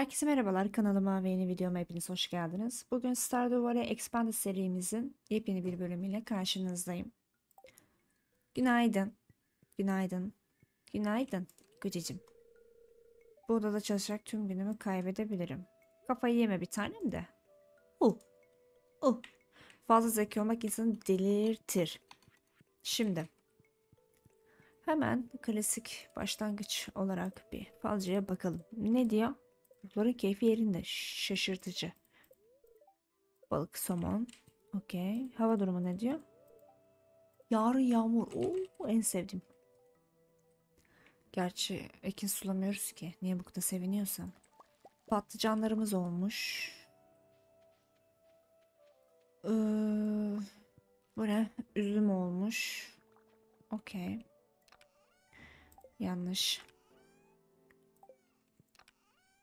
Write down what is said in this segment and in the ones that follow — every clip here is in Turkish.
Herkese merhabalar kanalıma ve yeni videoma hepiniz hoş geldiniz. Bugün Stardew Valley Expanded serimizin yepyeni bir bölümüyle karşınızdayım. Günaydın. Günaydın. Günaydın Gıcıcım. Bu odada çalışarak tüm günümü kaybedebilirim. Kafayı yeme bir tanem de. Uh. Uh. Fazla zeki olmak insanı delirtir. Şimdi. Hemen klasik başlangıç olarak bir falcıya bakalım. Ne diyor? Balıkların keyfi yerinde. Şaşırtıcı. Balık, somon. Okey. Hava durumu ne diyor? Yarın yağmur. Oo, en sevdiğim. Gerçi ekin sulamıyoruz ki. Niye bu kadar seviniyorsam. Patlıcanlarımız olmuş. Ee, bu ne? Üzüm olmuş. Okey. Yanlış.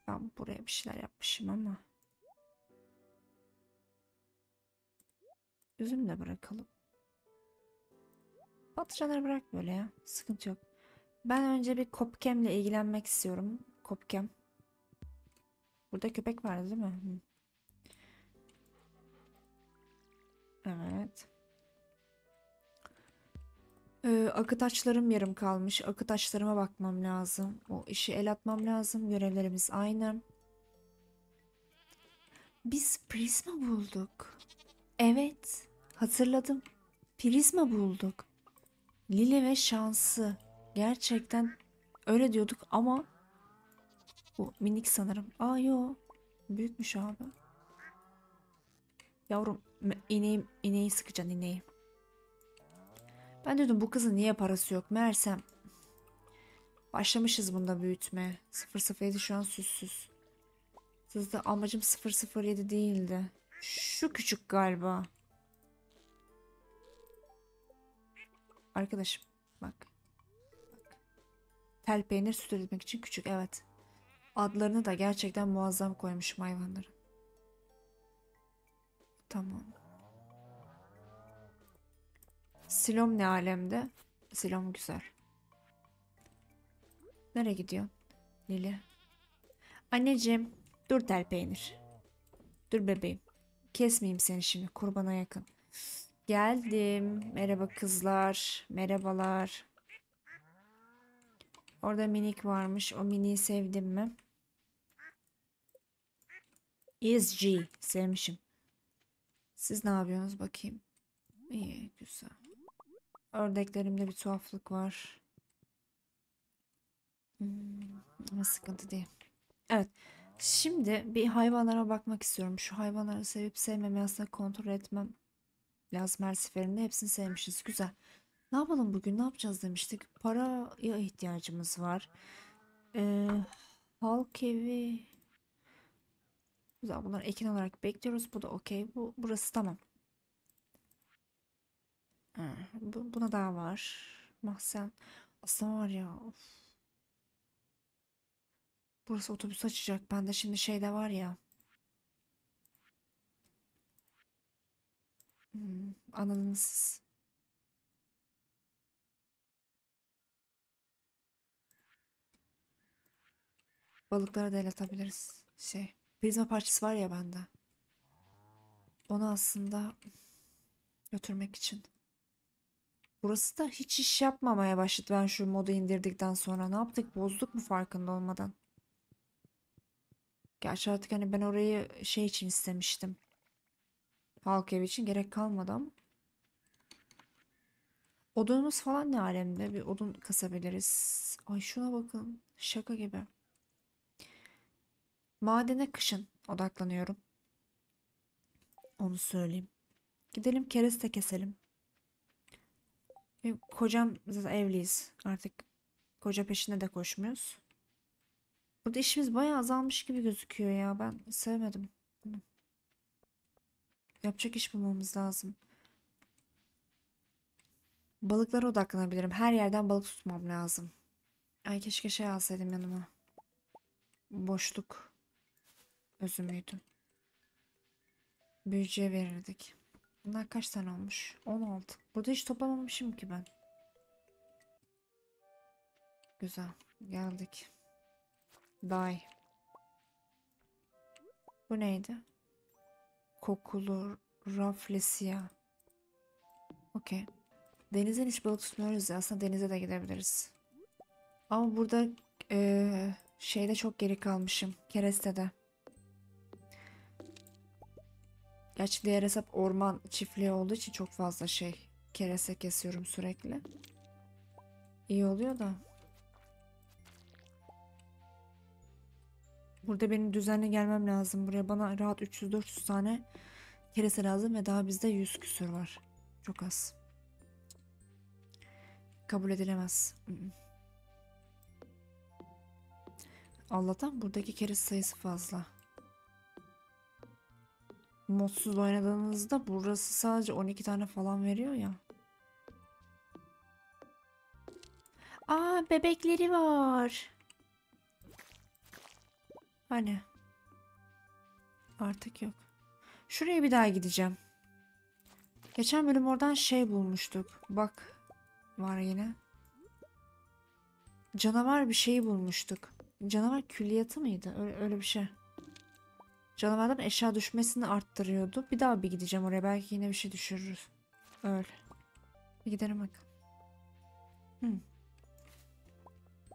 Ben buraya bir şeyler yapmışım ama. Üzüm de bırakalım. Patlıcanları bırak böyle ya. Sıkıntı yok. Ben önce bir kopkemle ilgilenmek istiyorum. Kopkem. Burada köpek vardı değil mi? Evet. Ee, akıtaçlarım yarım kalmış. Akıtaçlarıma bakmam lazım. O işi el atmam lazım. Görevlerimiz aynı. Biz prizma bulduk. Evet. Hatırladım. Prizma bulduk. Lili ve şansı. Gerçekten öyle diyorduk ama bu minik sanırım. Aa yo. Büyükmüş abi. Yavrum ineği, ineği sıkacaksın ineği. Ben dedim bu kızın niye parası yok meğersem başlamışız bunda büyütme. 007 şu an süssüz. Sizde amacım 007 değildi. Şu küçük galiba. Arkadaşım bak. bak. Tel peynir süt üretmek için küçük evet. Adlarını da gerçekten muazzam koymuşum hayvanların. Tamam. Silom ne alemde? Silom güzel. Nereye gidiyor? Lili. Anneciğim dur tel peynir. Dur bebeğim. Kesmeyeyim seni şimdi kurbana yakın. Geldim. Merhaba kızlar. Merhabalar. Orada minik varmış. O miniyi sevdim mi? Is G. Sevmişim. Siz ne yapıyorsunuz bakayım? İyi güzel. Ördeklerimde bir tuhaflık var. Hmm, sıkıntı değil. Evet. Şimdi bir hayvanlara bakmak istiyorum. Şu hayvanları sevip sevmemi aslında kontrol etmem lazım her seferinde. Hepsini sevmişiz. Güzel. Ne yapalım bugün? Ne yapacağız demiştik. Paraya ihtiyacımız var. Ee, halk evi. Güzel. Bunları ekin olarak bekliyoruz. Bu da okey. Bu, burası tamam. Bu, buna daha var. Mahzen. Aslında var ya. Of. Burası otobüs açacak. Bende şimdi şeyde var ya. Hmm, anladınız Balıkları da el atabiliriz. Şey. Prizma parçası var ya bende. Onu aslında götürmek için. Burası da hiç iş yapmamaya başladı ben şu modu indirdikten sonra. Ne yaptık? Bozduk mu farkında olmadan? Gerçi artık hani ben orayı şey için istemiştim. Halk evi için gerek kalmadı ama. Odunumuz falan ne alemde? Bir odun kasabiliriz. Ay şuna bakın. Şaka gibi. Madene kışın odaklanıyorum. Onu söyleyeyim. Gidelim kereste keselim. Benim kocam zaten evliyiz. Artık koca peşinde de koşmuyoruz. Burada işimiz bayağı azalmış gibi gözüküyor ya. Ben sevmedim. Yapacak iş bulmamız lazım. Balıklara odaklanabilirim. Her yerden balık tutmam lazım. Ay keşke şey alsaydım yanıma. Boşluk. Özümüydü. Büyücüye verirdik. Bunlar kaç tane olmuş? 16. Burada hiç toplamamışım ki ben. Güzel. Geldik. Day. Bu neydi? Kokulu raflesia. Okey. Denizden hiç balık tutmuyoruz ya. Aslında denize de gidebiliriz. Ama burada eee, şeyde çok geri kalmışım. Kereste'de. Gerçi diğer hesap orman çiftliği olduğu için çok fazla şey kereste kesiyorum sürekli. İyi oluyor da. Burada benim düzenli gelmem lazım. Buraya bana rahat 300-400 tane kerese lazım ve daha bizde 100 küsür var. Çok az. Kabul edilemez. Allah'tan buradaki kereste sayısı fazla. Modsuz oynadığınızda burası sadece 12 tane falan veriyor ya. Aa bebekleri var. Hani? Artık yok. Şuraya bir daha gideceğim. Geçen bölüm oradan şey bulmuştuk. Bak var yine. Canavar bir şeyi bulmuştuk. Canavar külliyatı mıydı? Öyle, öyle bir şey. Canavardan eşya düşmesini arttırıyordu. Bir daha bir gideceğim oraya. Belki yine bir şey düşürürüz. Öyle. Bir gidelim bakalım. Hmm.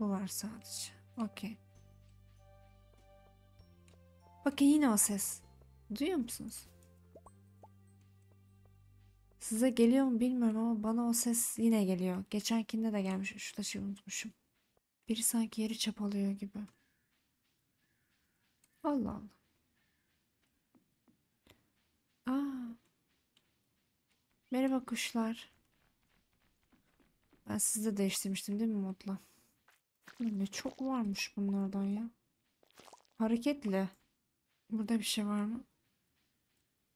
Bu var sadece. Okey. Bakın yine o ses. Duyuyor musunuz? Size geliyor mu bilmiyorum ama bana o ses yine geliyor. Geçenkinde de gelmiş. Şu taşı unutmuşum. Biri sanki yeri çapalıyor gibi. Allah Allah. Aa. Merhaba kuşlar. Ben sizi de değiştirmiştim değil mi modla? Ne çok varmış bunlardan ya. Hareketli. Burada bir şey var mı?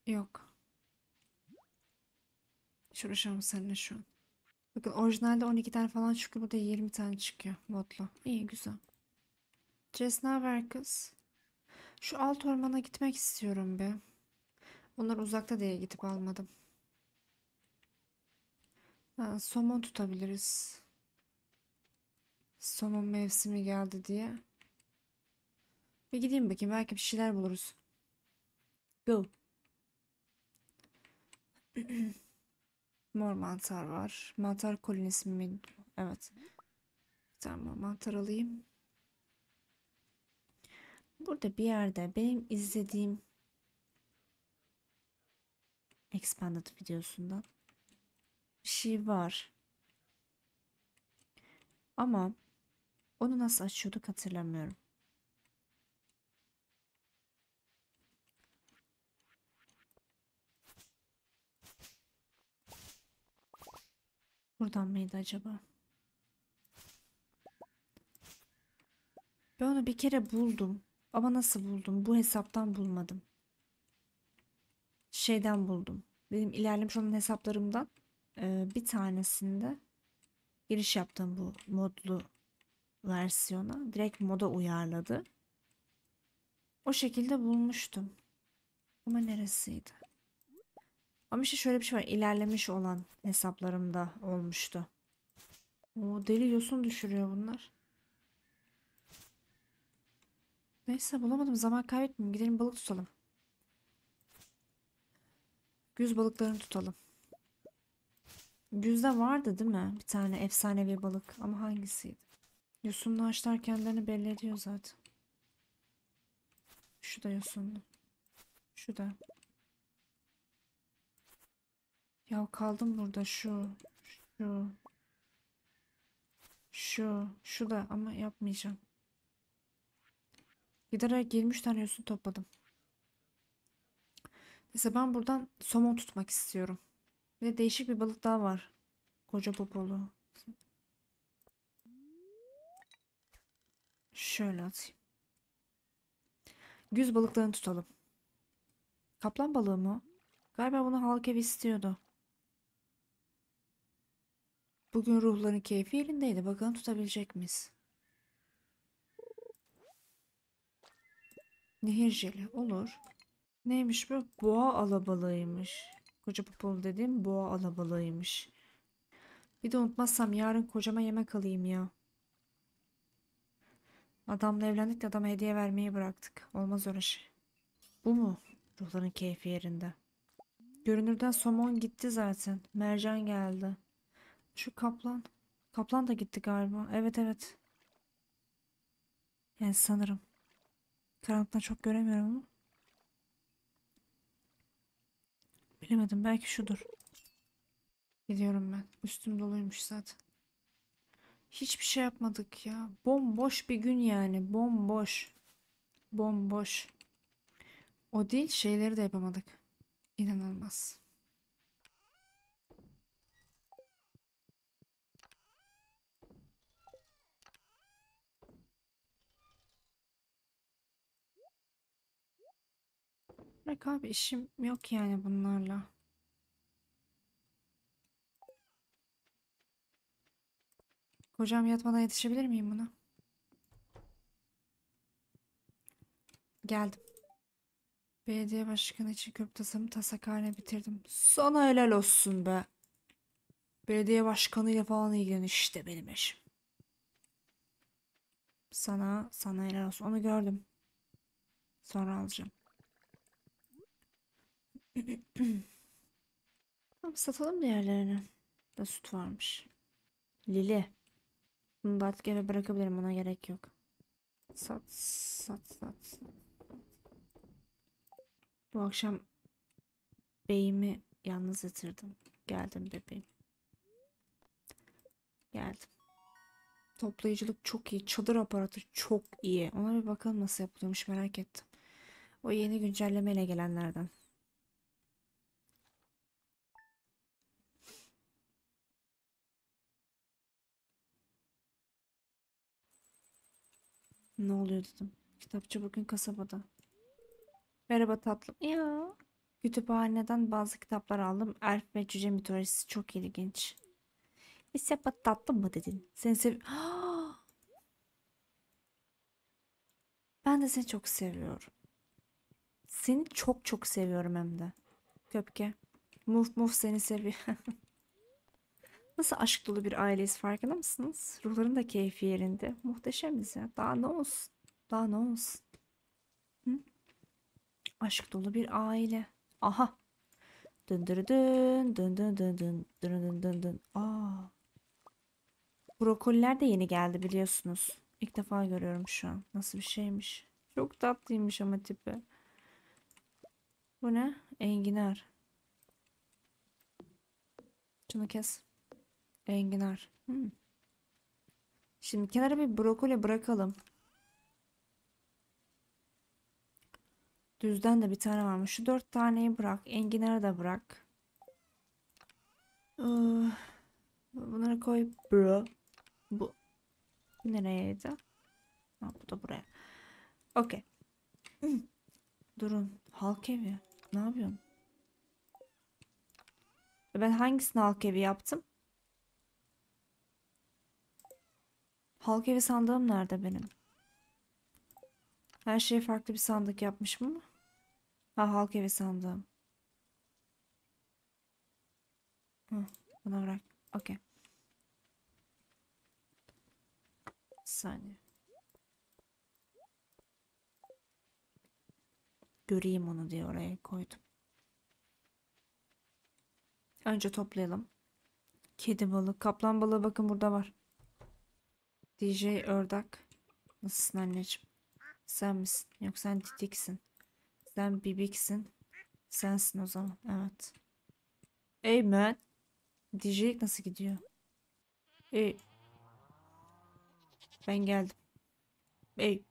Yok. Hiç uğraşamam seninle şu an. Bakın orijinalde 12 tane falan çıkıyor. Burada 20 tane çıkıyor modla. İyi güzel. Jess ne haber kız? Şu alt ormana gitmek istiyorum be. Onlar uzakta diye gidip almadım. Ha, somon tutabiliriz. Somon mevsimi geldi diye. Bir gideyim bakayım belki bir şeyler buluruz. Go. Mor mantar var. Mantar kolonisi mi? Evet. Tamam mantar alayım. Burada bir yerde benim izlediğim Expanded videosundan bir şey var. Ama onu nasıl açıyorduk hatırlamıyorum. Buradan mıydı acaba? Ben onu bir kere buldum. Ama nasıl buldum? Bu hesaptan bulmadım. Şeyden buldum. Benim ilerlemiş olan hesaplarımdan e, bir tanesinde giriş yaptım bu modlu versiyona. Direkt moda uyarladı. O şekilde bulmuştum. Ama neresiydi? Ama işte şöyle bir şey var. İlerlemiş olan hesaplarımda olmuştu. O deli yosun düşürüyor bunlar. Neyse bulamadım. Zaman kaybetmeyeyim. Gidelim balık tutalım. Güz balıklarını tutalım. Güzde vardı değil mi? Bir tane efsanevi balık. Ama hangisiydi? Yosunlu ağaçlar kendilerini belli ediyor zaten. Şu da yosunlu. Şu da. Ya kaldım burada şu. Şu. Şu. Şu da ama yapmayacağım. Giderek 23 tane yosun topladım. Mesela ben buradan somon tutmak istiyorum. Bir de değişik bir balık daha var. Koca popolu. Şöyle atayım. Güz balıklarını tutalım. Kaplan balığı mı? Galiba bunu halk evi istiyordu. Bugün ruhların keyfi yerindeydi. Bakalım tutabilecek miyiz? Nehir jeli olur. Neymiş bu? Boğa alabalığıymış. Koca popolu dediğim boğa alabalığıymış. Bir de unutmazsam yarın kocama yemek alayım ya. Adamla evlendik de adama hediye vermeyi bıraktık. Olmaz öyle şey. Bu mu? Ruhların keyfi yerinde. Görünürden somon gitti zaten. Mercan geldi. Şu kaplan. Kaplan da gitti galiba. Evet evet. Yani sanırım. Karanlıktan çok göremiyorum ama. Bilemedim. Belki şudur. Gidiyorum ben. Üstüm doluymuş zaten. Hiçbir şey yapmadık ya. Bomboş bir gün yani. Bomboş. Bomboş. O değil şeyleri de yapamadık. İnanılmaz. Bırak abi işim yok yani bunlarla. Kocam yatmadan yetişebilir miyim buna? Geldim. Belediye başkanı için köprü tasarımı taslak haline bitirdim. Sana helal olsun be. Belediye başkanıyla falan ilgilen işte benim eşim. Sana, sana helal olsun. Onu gördüm. Sonra alacağım. Tamam satalım diğerlerini. Da süt varmış. Lili. Bunu da artık eve bırakabilirim. Ona gerek yok. Sat, sat, sat, sat. Bu akşam beyimi yalnız yatırdım. Geldim bebeğim. Geldim. Toplayıcılık çok iyi. Çadır aparatı çok iyi. Ona bir bakalım nasıl yapılıyormuş merak ettim. O yeni güncellemeyle gelenlerden. Ne oluyor dedim. Kitapçı bugün kasabada. Merhaba tatlım. Ya. Kütüphaneden bazı kitaplar aldım. Elf ve Cüce mitolojisi çok ilginç. Sepet tatlım mı dedin? Seni sev... Ben de seni çok seviyorum. Seni çok çok seviyorum hem de. Köpke. Muf muf seni seviyor. Nasıl aşk dolu bir aileyiz farkında mısınız? Ruhların da keyfi yerinde. Muhteşemiz ya. Daha ne olsun? Daha ne olsun? Hı? Aşk dolu bir aile. Aha. Dın dın dın dın dın dın dın dın dın dın. Aa. Brokoliler de yeni geldi biliyorsunuz. İlk defa görüyorum şu an. Nasıl bir şeymiş. Çok tatlıymış ama tipi. Bu ne? Enginar. Şunu kes. Enginar. Hmm. Şimdi kenara bir brokoli bırakalım. Düzden de bir tane varmış. Şu dört taneyi bırak. Enginarı da bırak. Iı, Bunları koy bro. Bu nereyeydi? Ha, bu da buraya. Okey. Durun. Halk evi. Ne yapıyorsun? Ben hangisini halk evi yaptım? Halk evi sandığım nerede benim? Her şeyi farklı bir sandık yapmışım ama. Ha halk evi sandığım. Hı, buna bırak. Okey. Saniye. Göreyim onu diye oraya koydum. Önce toplayalım. Kedi balığı, kaplan balığı bakın burada var. DJ Ördak. Nasılsın anneciğim? Sen misin? Yok sen titiksin. Sen bibiksin. Sensin o zaman. Evet. Ey man. DJ nasıl gidiyor? Ey. Ben geldim. Ey.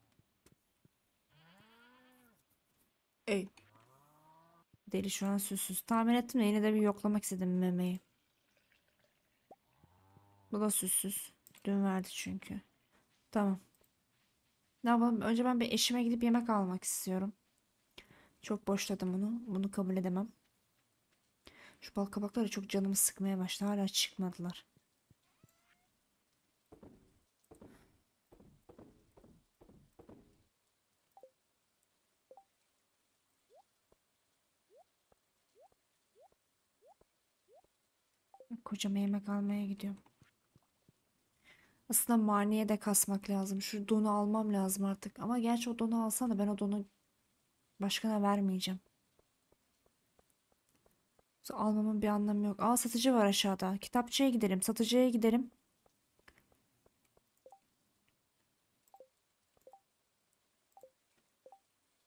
Ey. Deli şu an süssüz. Tahmin ettim de yine de bir yoklamak istedim memeyi. Bu da süssüz. Dün verdi çünkü. Tamam. Ne yapalım? Önce ben bir eşime gidip yemek almak istiyorum. Çok boşladım bunu. Bunu kabul edemem. Şu bal kabakları çok canımı sıkmaya başladı. Hala çıkmadılar. Kocama yemek almaya gidiyorum. Aslında Marni'ye de kasmak lazım. Şu donu almam lazım artık. Ama gerçi o donu alsam da ben o donu Başkana vermeyeceğim. Almamın bir anlamı yok. Aa satıcı var aşağıda. Kitapçıya gidelim. Satıcıya gidelim.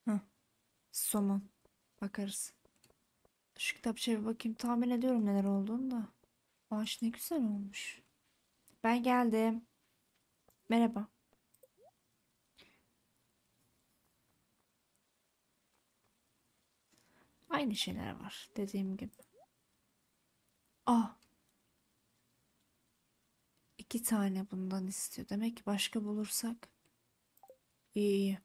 Heh. Somon. Bakarız. Şu kitapçıya bir bakayım. Tahmin ediyorum neler olduğunu da. Ağaç ne güzel olmuş. Ben geldim. Merhaba. Aynı şeyler var dediğim gibi. Ah. İki tane bundan istiyor. Demek ki başka bulursak. İyi iyi.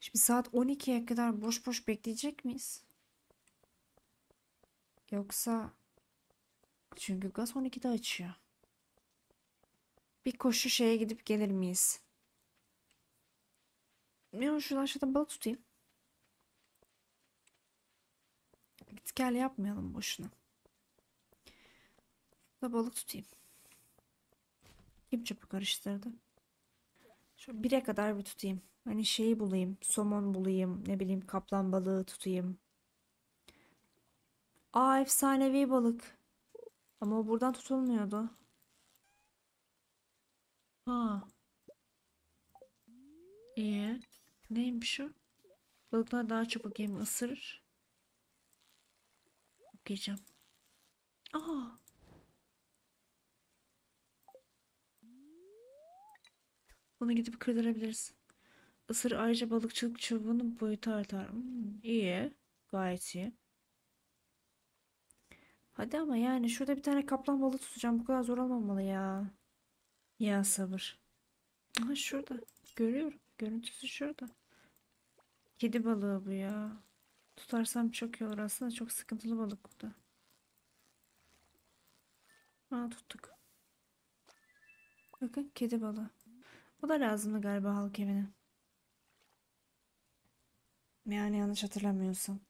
Şimdi saat 12'ye kadar boş boş bekleyecek miyiz? Yoksa çünkü gaz 12'de açıyor. Bir koşu şeye gidip gelir miyiz? Ya şuradan aşağıda balık tutayım. Git gel yapmayalım boşuna. Da balık tutayım. Kim çöpü karıştırdı? Şu bire kadar bir tutayım. Hani şeyi bulayım. Somon bulayım. Ne bileyim kaplan balığı tutayım. Aa efsanevi balık. Ama o buradan tutulmuyordu. Ha. İyi. Neymiş o? Balıklar daha çabuk yemi ısırır. Okuyacağım. Aa. Bunu gidip kırdırabiliriz. Isır ayrıca balıkçılık çubuğunun boyutu artar. Hmm, iyi. Gayet iyi. Hadi ama yani şurada bir tane kaplan balığı tutacağım. Bu kadar zor olmamalı ya. Ya sabır. Aha şurada. Görüyorum. Görüntüsü şurada. Kedi balığı bu ya. Tutarsam çok iyi olur aslında. Çok sıkıntılı balık bu da. Aa tuttuk. Bakın kedi balığı. Bu da lazımdı galiba halk evine. Yani yanlış hatırlamıyorsam.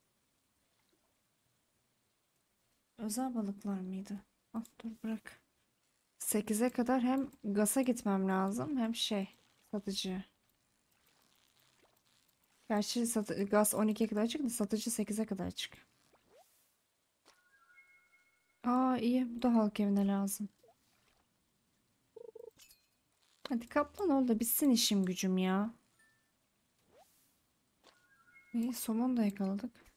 Özel balıklar mıydı? Ah dur bırak. 8'e kadar hem GAS'a gitmem lazım hem şey satıcı. Gerçi satı gaz 12'ye kadar açık da satıcı 8'e kadar açık. Aa iyi bu da halk evine lazım. Hadi kaplan ol da bitsin işim gücüm ya. İyi somon da yakaladık.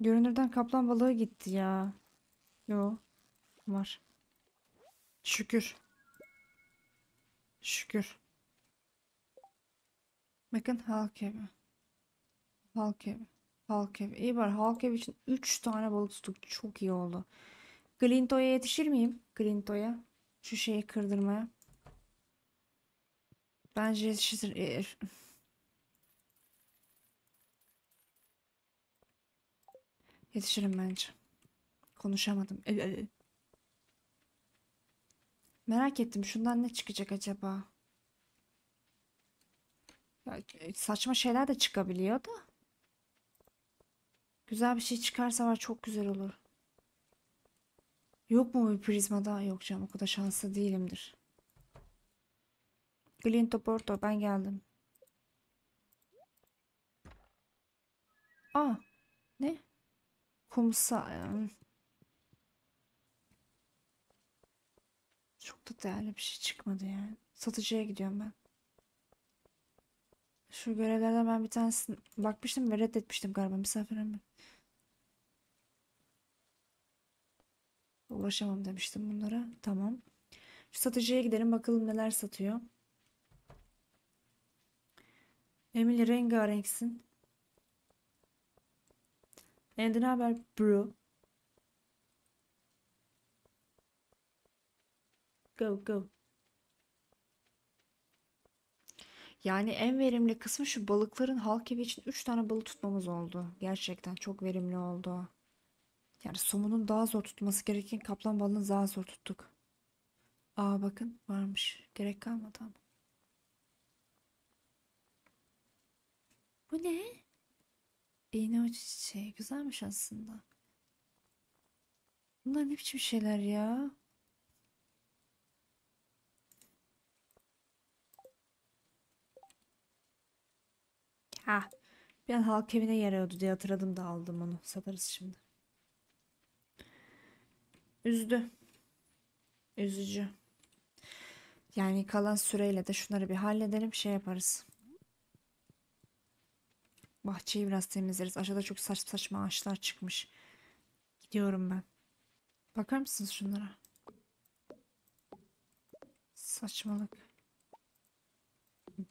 Görünürden kaplan balığı gitti ya. Yo var. Şükür. Şükür. Bakın halk evi. Halk evi. Halk evi. İyi var. Halk evi için 3 tane balık tuttuk. Çok iyi oldu. Glinto'ya yetişir miyim? Glinto'ya. Şu şeyi kırdırmaya. Bence yetişir. Yetişirim bence. Konuşamadım. E, e, e. Merak ettim. Şundan ne çıkacak acaba? Ya, saçma şeyler de çıkabiliyor da. Güzel bir şey çıkarsa var çok güzel olur. Yok mu bir prizmada? Yok canım o kadar şanslı değilimdir. Glinto Porto ben geldim. Aa ne? Kumsal. Çok da değerli bir şey çıkmadı yani. Satıcıya gidiyorum ben. Şu görevlerden ben bir tanesini bakmıştım ve reddetmiştim galiba misafirim. Ulaşamam demiştim bunlara. Tamam. Şu satıcıya gidelim bakalım neler satıyor. Emily rengarenksin. Andy ne haber bro? Go go. Yani en verimli kısmı şu balıkların halk evi için 3 tane balık tutmamız oldu. Gerçekten çok verimli oldu. Yani somunun daha zor tutması gereken kaplan balığını daha zor tuttuk. Aa bakın varmış. Gerek kalmadı ama. Bu ne? İğne ucu çiçeği. Güzelmiş aslında. Bunlar ne biçim şeyler ya? Ha, bir an halk evine yarıyordu diye hatırladım da aldım onu. Satarız şimdi. Üzdü. Üzücü. Yani kalan süreyle de şunları bir halledelim şey yaparız. Bahçeyi biraz temizleriz. Aşağıda çok saçma saçma ağaçlar çıkmış. Gidiyorum ben. Bakar mısınız şunlara? Saçmalık.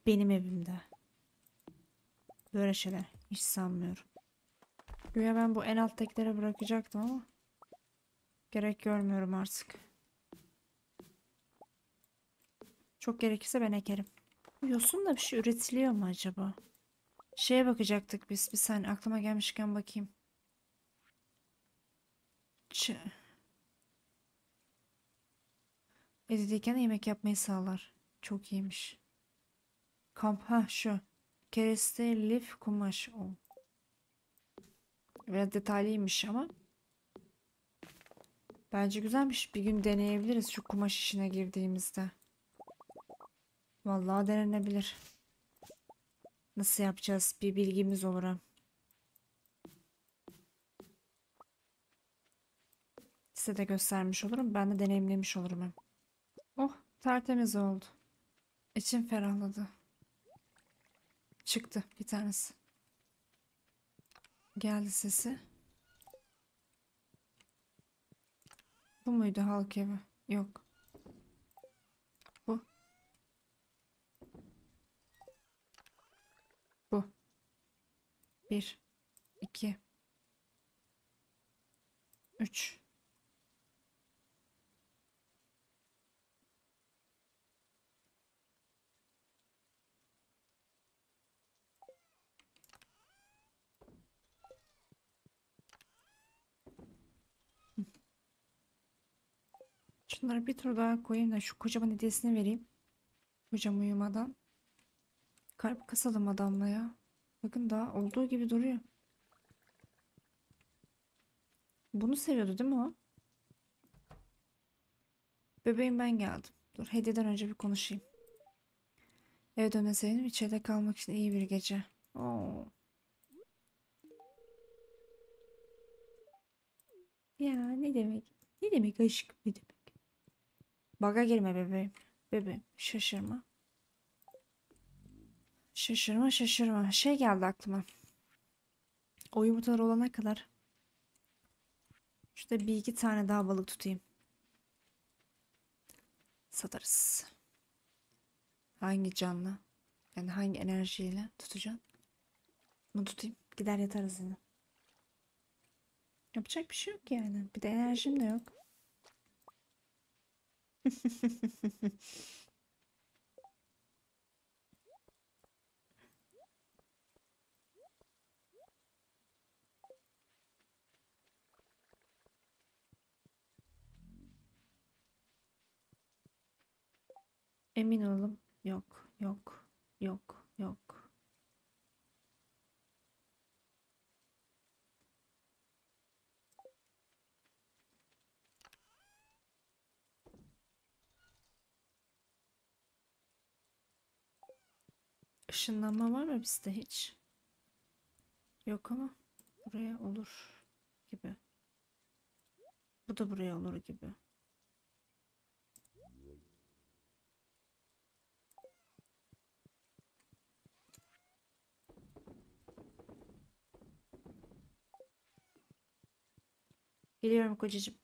Benim evimde. Böyle şeyler hiç sanmıyorum. Güya ben bu en alttakilere bırakacaktım ama gerek görmüyorum artık. Çok gerekirse ben ekerim. Bu Yosunla bir şey üretiliyor mu acaba? Şeye bakacaktık biz. Bir saniye aklıma gelmişken bakayım. Ç Evdeyken yemek yapmayı sağlar. Çok iyiymiş. Kamp ha şu. Kereste lif kumaş o. Biraz detaylıymış ama. Bence güzelmiş. Bir gün deneyebiliriz şu kumaş işine girdiğimizde. Vallahi denenebilir. Nasıl yapacağız? Bir bilgimiz olur hem. Size de göstermiş olurum. Ben de deneyimlemiş olurum hem. Oh, tertemiz oldu. İçim ferahladı. Çıktı bir tanesi. Geldi sesi. Bu muydu halk evi? Yok. 1 2 3 Şunları bir tur daha koyayım da şu kocaman hediyesini vereyim. Kocam uyumadan. Kalp kasalım adamla ya. Bakın daha olduğu gibi duruyor. Bunu seviyordu değil mi o? Bebeğim ben geldim. Dur hediyeden önce bir konuşayım. Eve döneseydim içeride kalmak için iyi bir gece. Oo. Ya ne demek? Ne demek aşkım ne demek? Baga girme bebeğim. Bebeğim şaşırma. Şaşırma şaşırma. Şey geldi aklıma. O yumurtalar olana kadar. Şurada bir iki tane daha balık tutayım. Satarız. Hangi canlı? Yani hangi enerjiyle tutacağım? Bunu tutayım. Gider yatarız yine. Yapacak bir şey yok yani. Bir de enerjim de yok. Emin olun. Yok, yok, yok, yok. Işınlanma var mı bizde hiç? Yok ama buraya olur gibi. Bu da buraya olur gibi. Geliyorum kocacığım.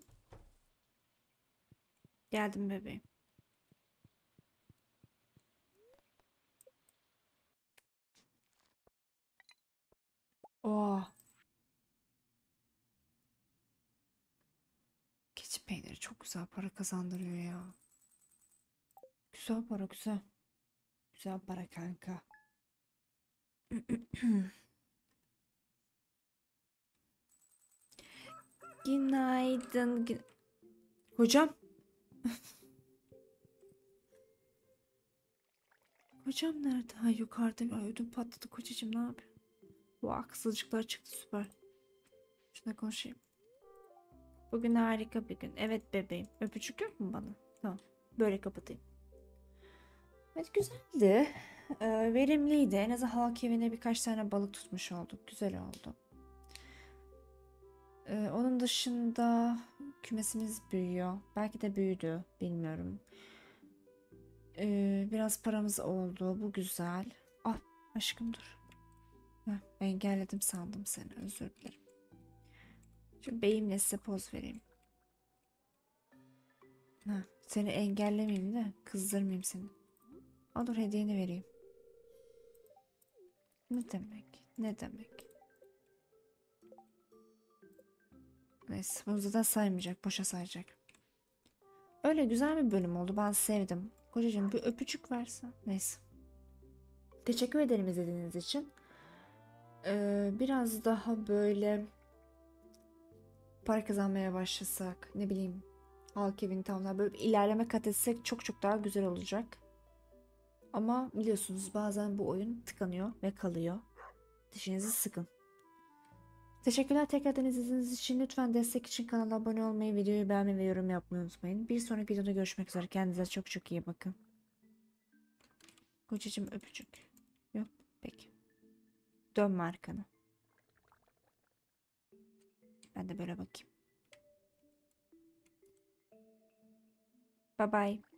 Geldim bebeğim. Oh. Keçi peyniri çok güzel para kazandırıyor ya. Güzel para güzel. Güzel para kanka. Günaydın. Gü- Hocam. Hocam nerede? Ha yukarıda. Ay ödüm patladı kocacığım ne yapıyor? Vah kızılcıklar çıktı süper. Şuna konuşayım. Bugün harika bir gün. Evet bebeğim. Öpücük yok mu bana? Tamam. Böyle kapatayım. Evet güzeldi. e, verimliydi. En azından halk evine birkaç tane balık tutmuş olduk. Güzel oldu. E, onun dışında kümesimiz büyüyor. Belki de büyüdü. Bilmiyorum. E, biraz paramız oldu. Bu güzel. Ah aşkım dur. Heh, engelledim sandım seni. Özür dilerim. Şu beyimle size poz vereyim. Ha, seni engellemeyeyim de kızdırmayayım seni. Al dur hediyeni vereyim. Ne demek? Ne demek? Neyse bunu zaten saymayacak. Boşa sayacak. Öyle güzel bir bölüm oldu. Ben sevdim. Kocacığım bir öpücük versen. Neyse. Teşekkür ederim izlediğiniz için. Ee, biraz daha böyle para kazanmaya başlasak ne bileyim halk evini tamamlar böyle bir ilerleme kat etsek çok çok daha güzel olacak. Ama biliyorsunuz bazen bu oyun tıkanıyor ve kalıyor. Dişinizi sıkın. Teşekkürler tekrardan izlediğiniz için. Lütfen destek için kanala abone olmayı, videoyu beğenmeyi ve yorum yapmayı unutmayın. Bir sonraki videoda görüşmek üzere. Kendinize çok çok iyi bakın. Kocacığım öpücük. Yok peki. Dönme arkanı. Ben de böyle bakayım. Bye bye.